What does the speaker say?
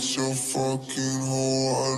such a fucking hot. I